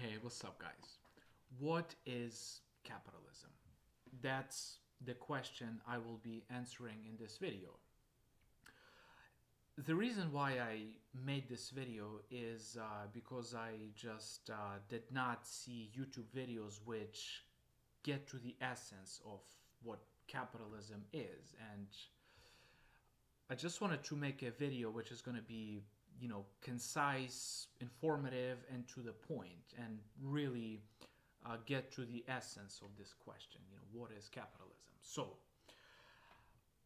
Hey, what's up, guys? What is capitalism? That's the question I will be answering in this video. The reason why I made this video is uh, because I just uh, did not see YouTube videos which get to the essence of what capitalism is and I just wanted to make a video which is going to be you know concise informative and to the point and really uh, get to the essence of this question you know what is capitalism? So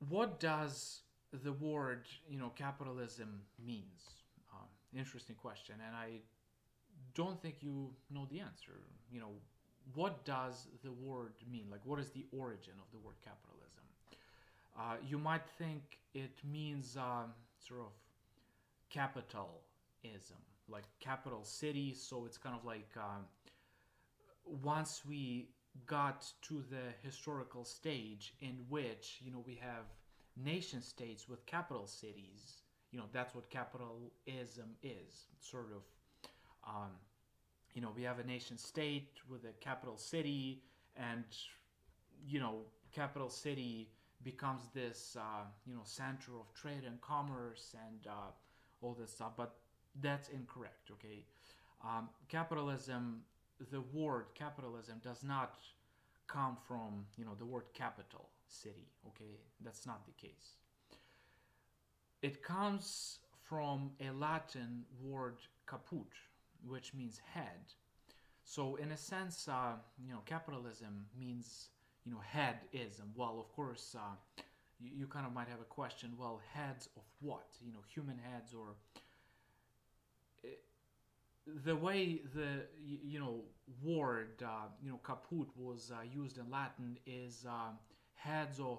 what does the word you know capitalism means? Um, interesting question and i don't think you know the answer. You know what does the word mean? Like what is the origin of the word capitalism? Uh, you might think it means um, sort of capitalism, like capital city. So it's kind of like um, once we got to the historical stage in which you know we have nation states with capital cities. You know that's what capitalism is. Sort of, um, you know, we have a nation state with a capital city, and you know, capital city becomes this uh, you know center of trade and commerce and uh, all this stuff, but that's incorrect. Okay, um, capitalism, the word capitalism does not come from you know the word capital city. Okay, that's not the case. It comes from a Latin word caput, which means head. So in a sense, uh, you know, capitalism means you know headism. Well, of course, uh, you, you kind of might have a question. Well, heads of what? You know, human heads or eh, the way the you know word uh, you know caput was uh, used in Latin is uh, heads of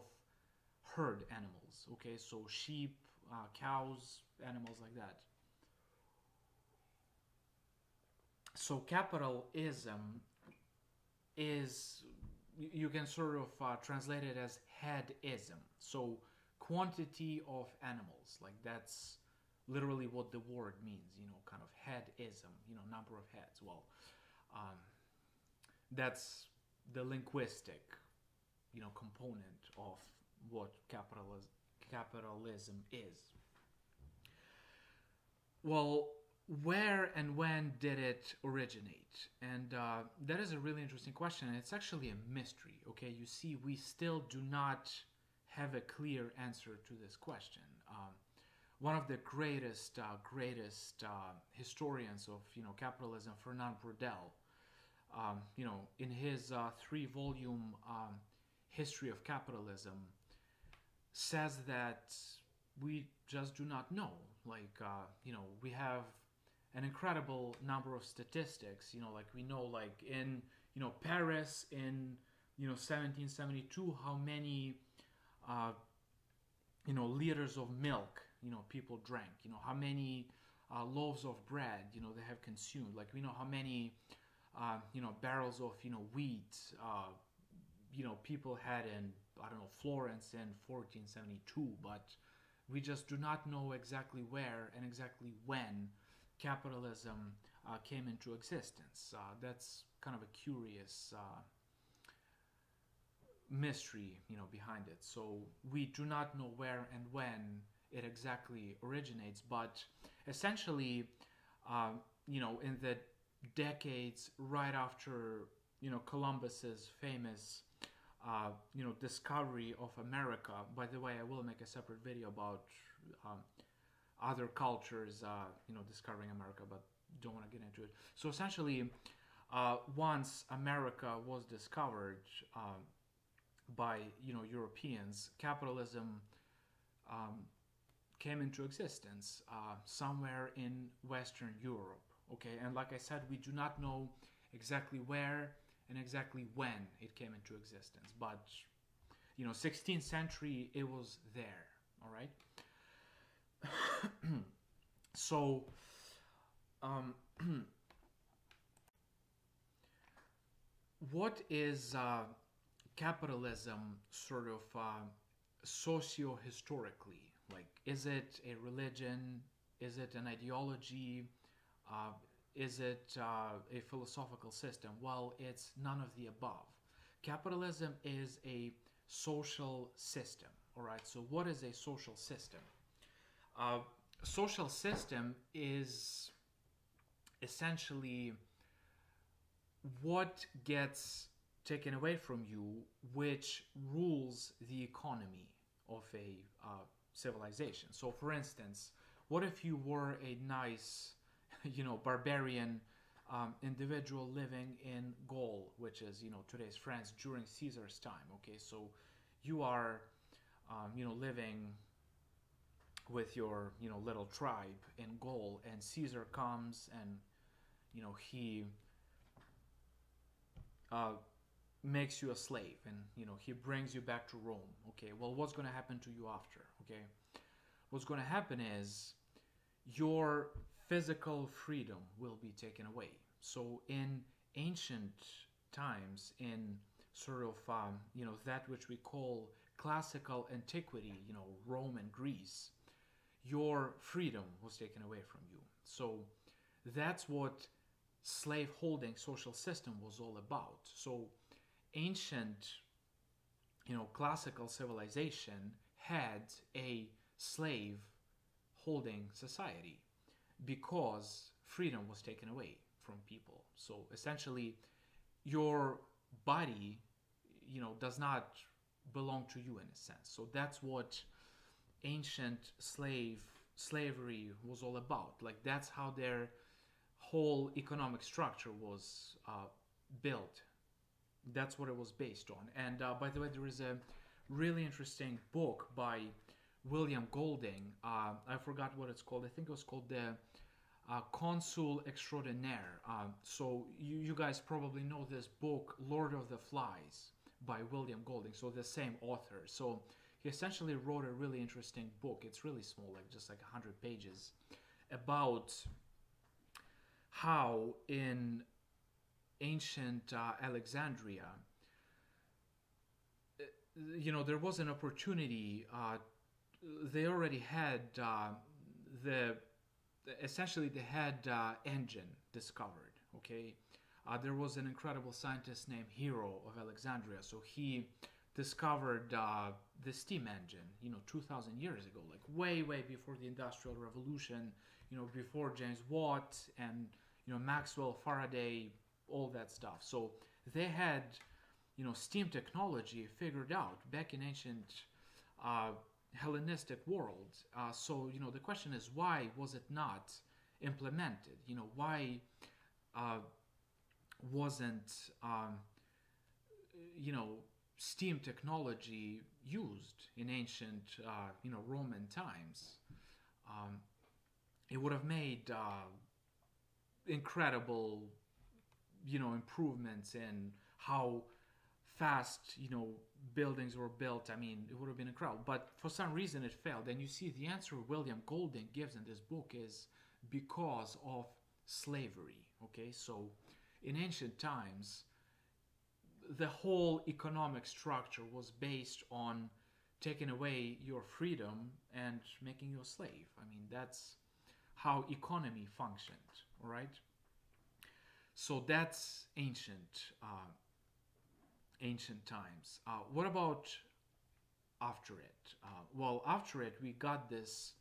herd animals. Okay, so sheep, uh, cows, animals like that. So capitalism is you can sort of uh, translate it as headism. So quantity of animals, like that's literally what the word means. You know, kind of headism. You know, number of heads. Well, um, that's the linguistic, you know, component of what capitalism capitalism is. Well, where and when did it originate? And uh, that is a really interesting question. It's actually a mystery. Okay, you see, we still do not have a clear answer to this question. Um, one of the greatest, uh, greatest uh, historians of you know capitalism, Fernand Braudel, um, you know, in his uh, three-volume um, history of capitalism, says that we just do not know. Like, uh, you know, we have an incredible number of statistics. You know, like we know, like in you know Paris in you know 1772, how many uh, you know liters of milk you know people drank. You know how many uh, loaves of bread you know they have consumed. Like we know how many uh, you know barrels of you know wheat uh, you know people had in I don't know Florence in 1472, but we just do not know exactly where and exactly when capitalism uh, came into existence. Uh, that's kind of a curious uh, mystery, you know, behind it. So we do not know where and when it exactly originates, but essentially, uh, you know, in the decades right after you know Columbus's famous uh, you know discovery of America. By the way, I will make a separate video about um, other cultures, uh, you know, discovering America, but don't want to get into it. So essentially, uh, once America was discovered um, by you know Europeans, capitalism um, came into existence uh, somewhere in Western Europe. Okay, and like I said, we do not know exactly where and exactly when it came into existence, but you know, 16th century, it was there. All right. so, um, what is uh, capitalism sort of uh, socio historically? Like, is it a religion? Is it an ideology? Uh, is it uh, a philosophical system? Well, it's none of the above. Capitalism is a social system. All right. So, what is a social system? Uh, social system is essentially what gets taken away from you, which rules the economy of a uh, civilization. So, for instance, what if you were a nice, you know, barbarian um, individual living in Gaul, which is, you know, today's France during Caesar's time? Okay, so you are, um, you know, living with your, you know, little tribe in Gaul, and Caesar comes and, you know, he uh, makes you a slave and you know he brings you back to rome. Okay well what's going to happen to you after? Okay what's going to happen is your physical freedom will be taken away. So in ancient times in sort of um, you know that which we call classical antiquity you know rome and greece your freedom was taken away from you so that's what slave holding social system was all about so ancient, you know, classical civilization had a slave holding society because freedom was taken away from people. So essentially, your body, you know, does not belong to you in a sense. So that's what ancient slave slavery was all about. Like that's how their whole economic structure was uh, built that's what it was based on. And uh, by the way, there is a really interesting book by William Golding. Uh, I forgot what it's called. I think it was called the uh, Consul Extraordinaire. Um, so you, you guys probably know this book, Lord of the Flies, by William Golding. So the same author. So he essentially wrote a really interesting book. It's really small, like just like 100 pages, about how in ancient uh, Alexandria, uh, you know, there was an opportunity. Uh, they already had uh, the essentially they had uh, engine discovered. Okay, uh, there was an incredible scientist named Hero of Alexandria. So he discovered the steam engine. You know, two thousand years ago, like way way before the Industrial Revolution. You know, before James Watt and you know Maxwell, Faraday, all that stuff. So they had, you know, steam technology figured out back in ancient uh, Hellenistic world. Uh, so you know, the question is, why was it not implemented? You know, why uh, wasn't um, you know steam technology used in ancient uh, you know Roman times? Um, it would have made uh, incredible you know improvements in how fast you know buildings were built. I mean it would have been incredible. But for some reason it failed. And you see the answer william golding gives in this book is because of slavery okay? So in ancient times the whole economic structure was based on taking away your freedom and making you a slave i mean that's how economy functioned right? so that's ancient, uh, ancient times. Uh, what about after it? Uh, well, after it, we got this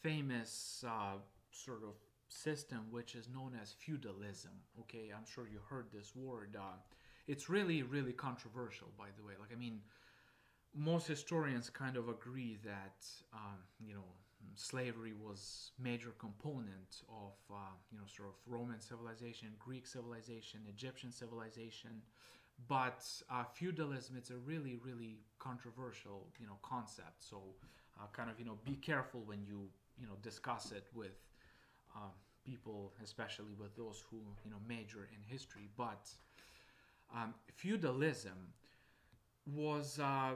famous uh, sort of system which is known as feudalism. Okay, I'm sure you heard this word. It's really, really controversial, by the way. Like, I mean, most historians kind of agree that um, you know slavery was major component of uh, you know sort of Roman civilization, Greek civilization, Egyptian civilization, but uh, feudalism it's a really really controversial you know concept. So uh, kind of you know be careful when you you know discuss it with um, people, especially with those who you know major in history. But um, feudalism was uh,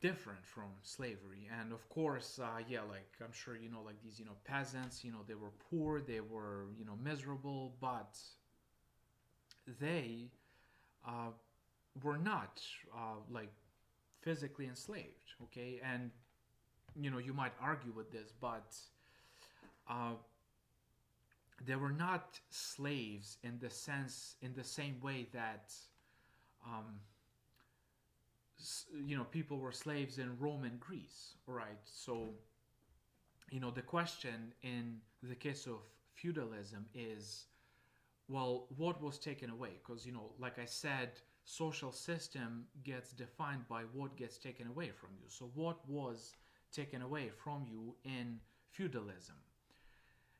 different from slavery. And of course uh, yeah like i'm sure you know like these you know peasants you know they were poor they were you know miserable but they uh, were not uh, like physically enslaved okay? And you know you might argue with this but uh, they were not slaves in the sense in the same way that um, you know people were slaves in Rome and Greece right? So you know the question in the case of feudalism is well what was taken away? Because you know like i said social system gets defined by what gets taken away from you. So what was taken away from you in feudalism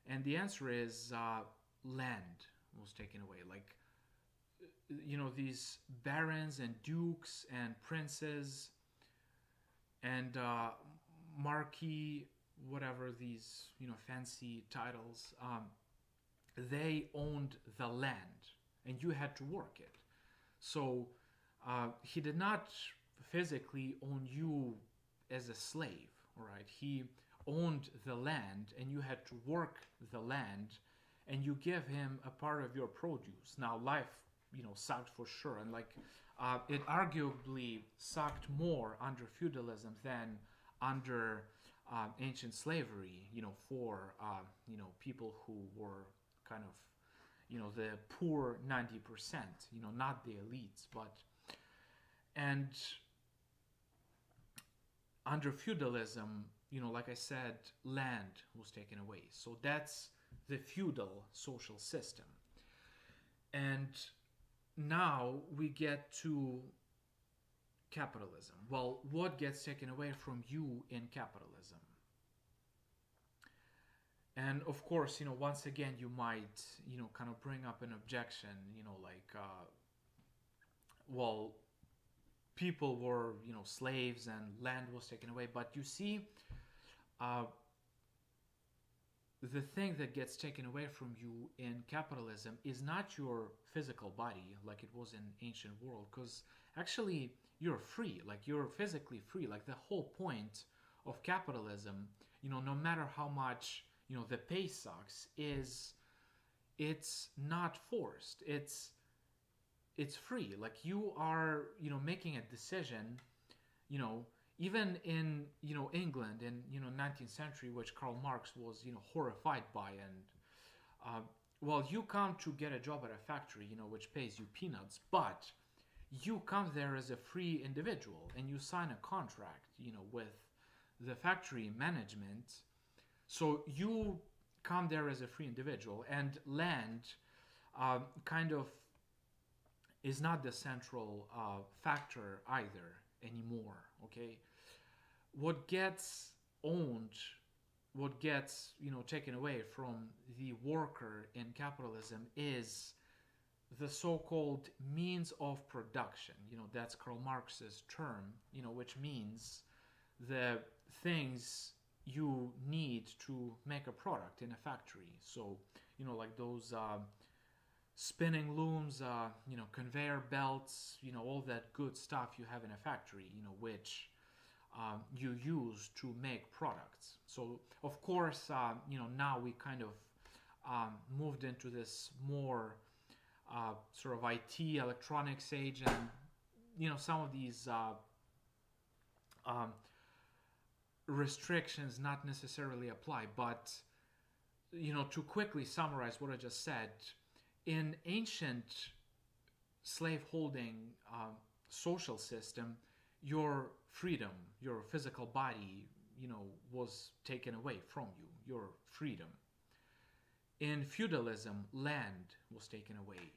and the answer is uh, land was taken away. Like you know these barons and dukes and princes and uh, marquis whatever these you know fancy titles um, they owned the land and you had to work it. So uh, he did not physically own you as a slave all right? He owned the land and you had to work the land and you give him a part of your produce. Now life you know sucked for sure. And like uh, it arguably sucked more under feudalism than under uh, ancient slavery you know for uh, you know people who were kind of you know the poor 90% you know not the elites but and under feudalism you know like i said land was taken away. So that's the feudal social system. And now we get to capitalism. Well what gets taken away from you in capitalism? And of course you know once again you might you know kind of bring up an objection you know like uh, well people were you know slaves and land was taken away. But you see uh, the thing that gets taken away from you in capitalism is not your physical body like it was in ancient world because actually you're free like you're physically free like the whole point of capitalism you know no matter how much you know the pay sucks is it's not forced it's it's free like you are you know making a decision you know even in you know england in you know 19th century which karl marx was you know horrified by and uh, well you come to get a job at a factory you know which pays you peanuts but you come there as a free individual and you sign a contract you know with the factory management. So you come there as a free individual and land uh, kind of is not the central uh, factor either anymore okay what gets owned what gets you know taken away from the worker in capitalism is the so-called means of production. You know that's karl marx's term you know which means the things you need to make a product in a factory. So you know like those uh, spinning looms uh, you know conveyor belts you know all that good stuff you have in a factory you know which um, you use to make products. So of course uh, you know now we kind of um, moved into this more uh, sort of IT electronics age and you know some of these uh, um, restrictions not necessarily apply. But you know to quickly summarize what i just said in ancient slaveholding social system your freedom your physical body you know was taken away from you your freedom. In feudalism land was taken away.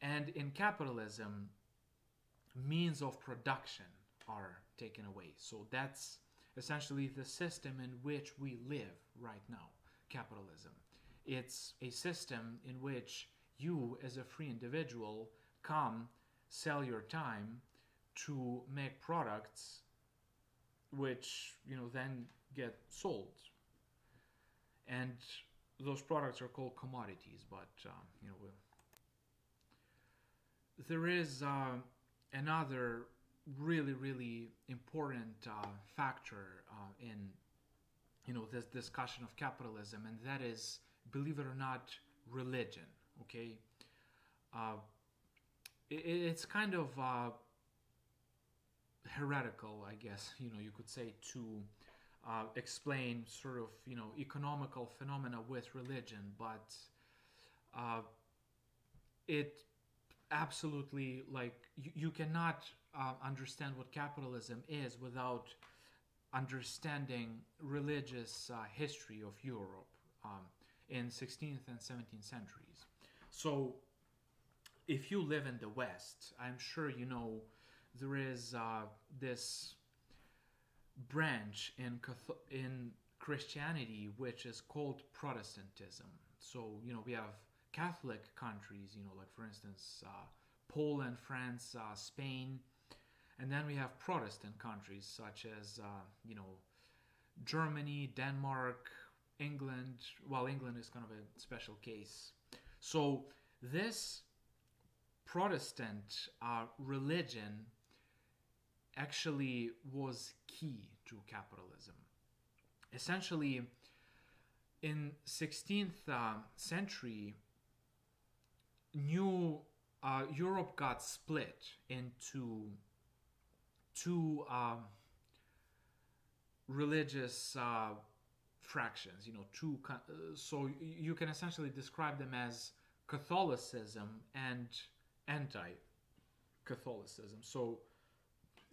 And in capitalism means of production are taken away. So that's essentially the system in which we live right now capitalism. It's a system in which you as a free individual come sell your time to make products which you know then get sold. And those products are called commodities but uh, you know we'll there is uh, another really really important uh, factor uh, in you know this discussion of capitalism and that is believe it or not religion okay? Uh, it, it's kind of uh, heretical i guess you know you could say to uh, explain sort of you know economical phenomena with religion but uh, it absolutely like you, you cannot uh, understand what capitalism is without understanding religious uh, history of Europe um, in 16th and 17th centuries. So, if you live in the West, I'm sure you know there is uh, this branch in Catholic, in Christianity which is called Protestantism. So you know we have Catholic countries, you know, like for instance uh, Poland, France, uh, Spain, and then we have Protestant countries such as uh, you know Germany, Denmark, England. Well, England is kind of a special case. So this Protestant uh, religion actually was key to capitalism. Essentially, in 16th uh, century, new uh, Europe got split into two um, religious uh, fractions. You know, two. Uh, so you can essentially describe them as Catholicism and anti-Catholicism. So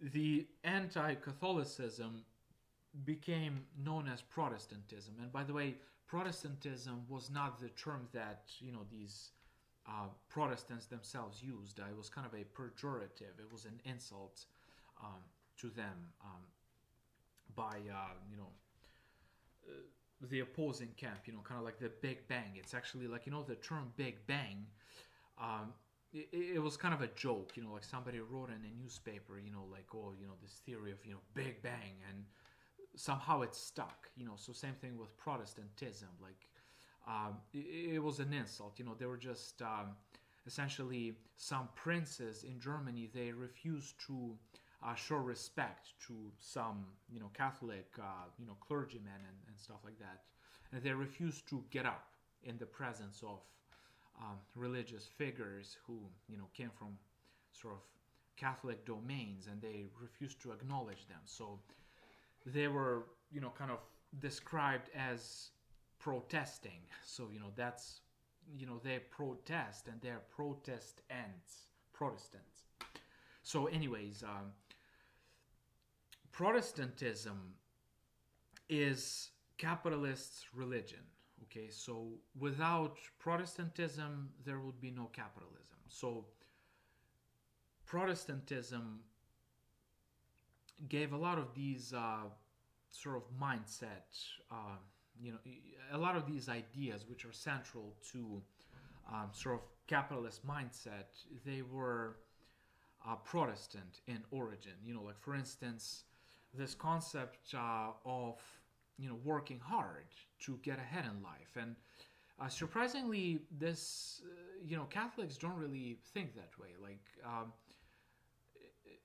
the anti-Catholicism became known as Protestantism. And by the way, Protestantism was not the term that you know these uh, Protestants themselves used. It was kind of a pejorative. It was an insult um, to them um, by uh, you know uh, the opposing camp. You know, kind of like the Big Bang. It's actually like you know the term Big Bang. Um, it, it, was kind of a joke, you know, like somebody wrote in a newspaper, you know, like oh, you know, this theory of you know Big Bang, and somehow it stuck, you know. So same thing with Protestantism, like um, it, it, was an insult, you know. They were just um, essentially some princes in Germany. They refused to uh, show respect to some, you know, Catholic, uh, you know, clergymen and, and stuff like that, and they refused to get up in the presence of um, religious figures who you know came from sort of Catholic domains, and they refused to acknowledge them. So they were you know kind of described as protesting. So you know that's you know they protest and they're Protestants, Protestants. So, anyways, um, Protestantism is capitalist religion Okay, so without Protestantism, there would be no capitalism. So Protestantism gave a lot of these uh, sort of mindset, uh, you know, a lot of these ideas which are central to um, sort of capitalist mindset. They were uh, Protestant in origin. You know, like for instance, this concept uh, of you know working hard to get ahead in life and uh, surprisingly this uh, you know catholics don't really think that way like um,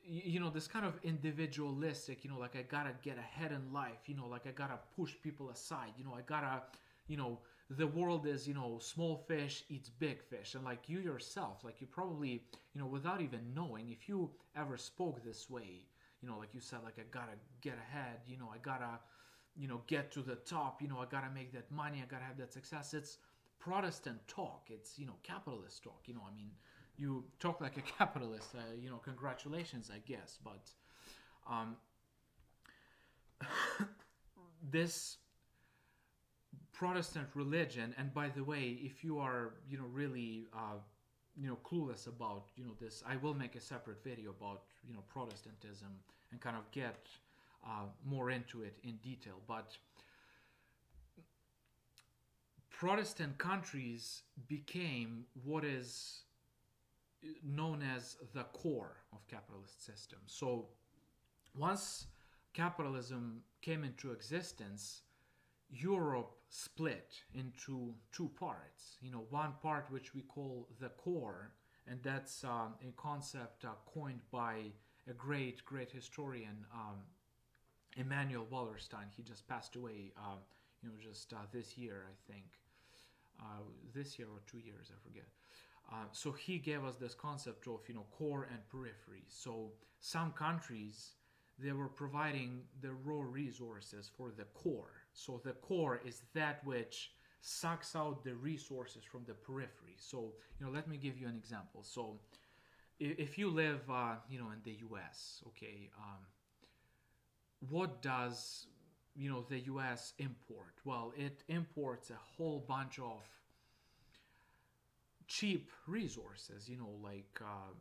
you know this kind of individualistic you know like i gotta get ahead in life you know like i gotta push people aside you know i gotta you know the world is you know small fish eats big fish and like you yourself like you probably you know without even knowing if you ever spoke this way you know like you said like i gotta get ahead you know i gotta you know, get to the top. You know, I gotta make that money. I gotta have that success. It's Protestant talk. It's you know, capitalist talk. You know, I mean, you talk like a capitalist. Uh, you know, congratulations, I guess. But um, this Protestant religion, and by the way, if you are you know really uh, you know clueless about you know this, I will make a separate video about you know Protestantism and kind of get uh, more into it in detail. But Protestant countries became what is known as the core of capitalist system. So once capitalism came into existence, Europe split into two parts. You know, one part which we call the core, and that's um, a concept uh, coined by a great, great historian, um, Immanuel Wallerstein. He just passed away, uh, you know, just uh, this year, I think. Uh, this year or two years, I forget. Uh, so he gave us this concept of, you know, core and periphery. So some countries, they were providing the raw resources for the core. So the core is that which sucks out the resources from the periphery. So, you know, let me give you an example. So, if you live, uh, you know, in the U.S., okay, um, what does you know the U.S. import? Well, it imports a whole bunch of cheap resources, you know, like uh,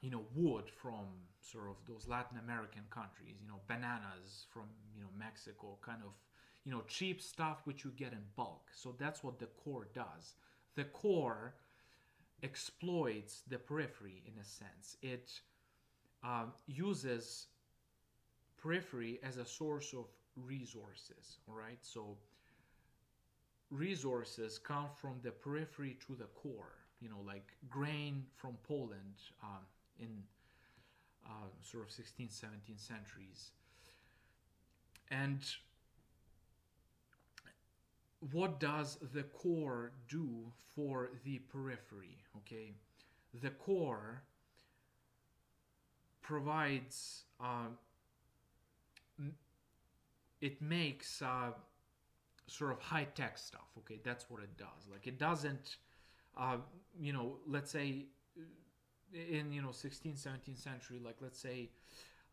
you know wood from sort of those Latin American countries, you know, bananas from you know Mexico, kind of you know cheap stuff which you get in bulk. So that's what the core does. The core exploits the periphery in a sense. It uh, uses periphery as a source of resources. All right, so resources come from the periphery to the core. You know, like grain from Poland um, in uh, sort of 16th, 17th centuries. And what does the core do for the periphery? Okay, the core provides, uh, it makes uh, sort of high tech stuff. Okay, that's what it does. Like it doesn't, uh, you know, let's say in you know 16th, 17th century, like let's say,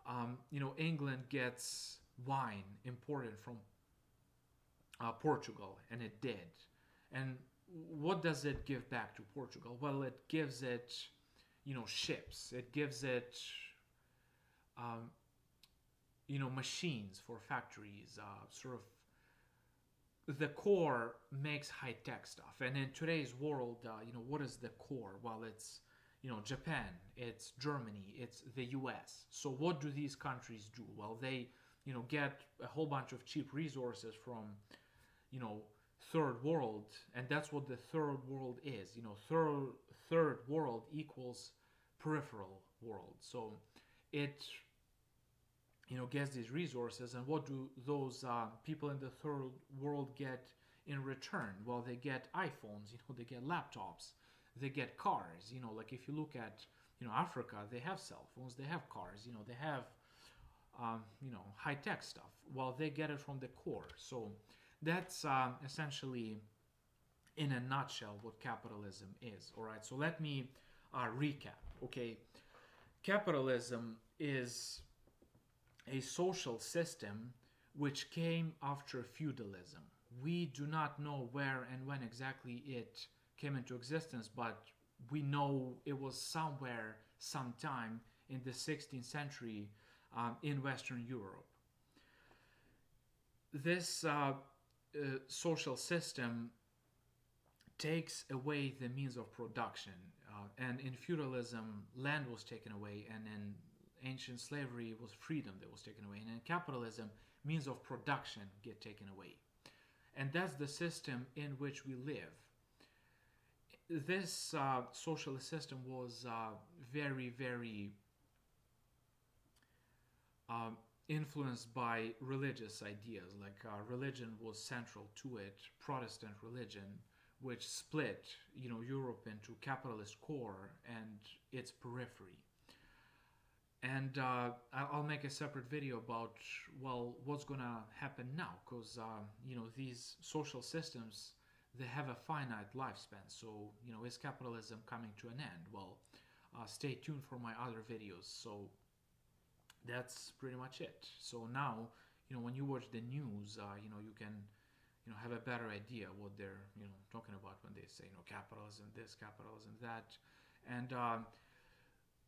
um, you know, England gets wine imported from uh, Portugal, and it did. And what does it give back to Portugal? Well, it gives it, you know, ships. It gives it, um, you know, machines for factories, uh, sort of the core makes high tech stuff. And in today's world, uh, you know, what is the core? Well, it's, you know, Japan, it's Germany, it's the US. So what do these countries do? Well, they, you know, get a whole bunch of cheap resources from, you know, third world. And that's what the third world is. You know, third, third world equals peripheral world. So it you know gets these resources and what do those uh, people in the third world get in return? Well they get iphones you know they get laptops they get cars you know like if you look at you know africa they have cell phones they have cars you know they have um, you know high tech stuff. Well they get it from the core. So that's um, essentially in a nutshell what capitalism is all right? So let me uh, recap okay? Capitalism is a social system which came after feudalism. We do not know where and when exactly it came into existence, but we know it was somewhere, sometime in the 16th century um, in Western Europe. This uh, uh, social system takes away the means of production. Uh, and in feudalism, land was taken away, and in ancient slavery was freedom that was taken away, and in capitalism, means of production get taken away. And that's the system in which we live. This uh, socialist system was uh, very, very um, influenced by religious ideas. Like uh, religion was central to it, Protestant religion, which split, you know, Europe into capitalist core and its periphery and uh, I'll make a separate video about well what's gonna happen now because uh, you know these social systems they have a finite lifespan. So you know is capitalism coming to an end? Well uh, stay tuned for my other videos. So that's pretty much it. So now you know when you watch the news uh, you know you can you know have a better idea what they're you know talking about when they say you know capitalism this capitalism that. And um,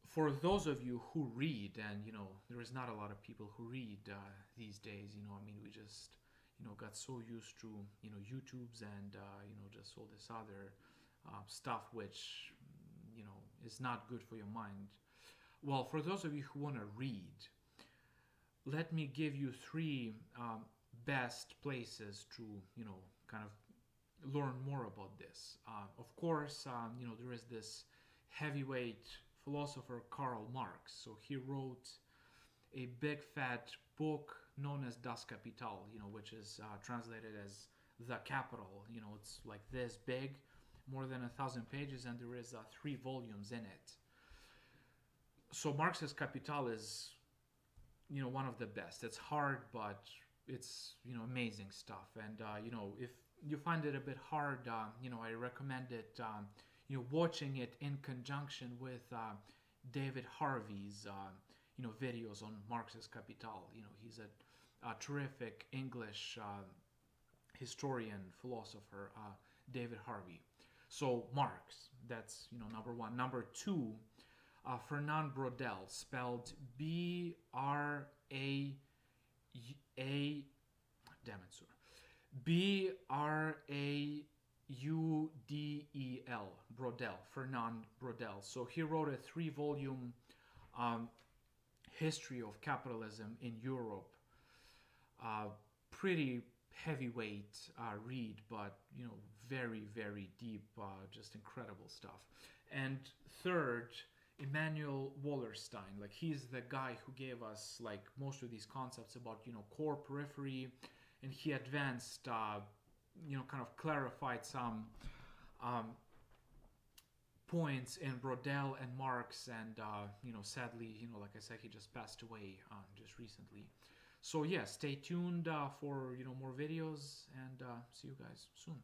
for those of you who read, and you know, there is not a lot of people who read uh, these days. You know, I mean, we just you know got so used to you know YouTube's and uh, you know just all this other uh, stuff which you know is not good for your mind. Well, for those of you who want to read, let me give you three um, best places to you know kind of learn more about this. Uh, of course, um, you know there is this heavyweight philosopher Karl Marx. So he wrote a big fat book known as Das Kapital, you know, which is uh, translated as the capital. You know, it's like this big, more than a thousand pages, and there is uh, three volumes in it. So Marx's Capital is, you know, one of the best. It's hard, but it's you know amazing stuff. And uh, you know, if you find it a bit hard, uh, you know, I recommend it, um, you know, watching it in conjunction with uh, David Harvey's, uh, you know, videos on Marxist Capital. You know, he's a, a terrific English uh, historian, philosopher, uh, David Harvey. So Marx, that's you know number one. Number two, uh, Fernand Braudel, spelled B R A A. Damn it, sir. B R A U D E L. Braudel, Fernand Braudel. So he wrote a three-volume um, history of capitalism in Europe. Uh, pretty heavyweight uh, read, but you know, very, very deep, uh, just incredible stuff. And third, Immanuel Wallerstein, like he's the guy who gave us like most of these concepts about you know core periphery, and he advanced, uh, you know, kind of clarified some um, points in Braudel and Marx, and uh, you know, sadly, you know, like I said, he just passed away uh, just recently. So yeah, stay tuned uh, for you know more videos, and uh, see you guys soon.